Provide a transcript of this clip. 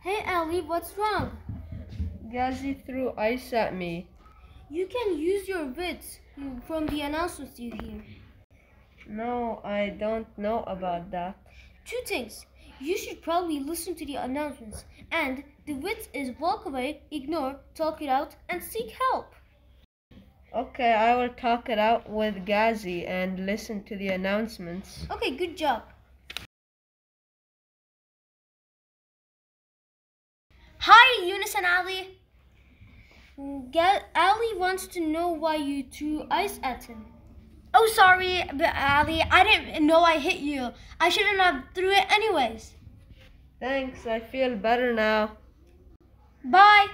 Hey Ali, what's wrong? Ghazi threw ice at me. You can use your wits from the announcements you hear. No, I don't know about that. Two things. You should probably listen to the announcements. And the wits is walk away, ignore, talk it out, and seek help. Okay, I will talk it out with Ghazi and listen to the announcements. Okay, good job. Hi, Eunice and Ali. Ali wants to know why you threw ice at him. Oh, sorry, but Ali, I didn't know I hit you. I shouldn't have threw it anyways. Thanks, I feel better now. Bye.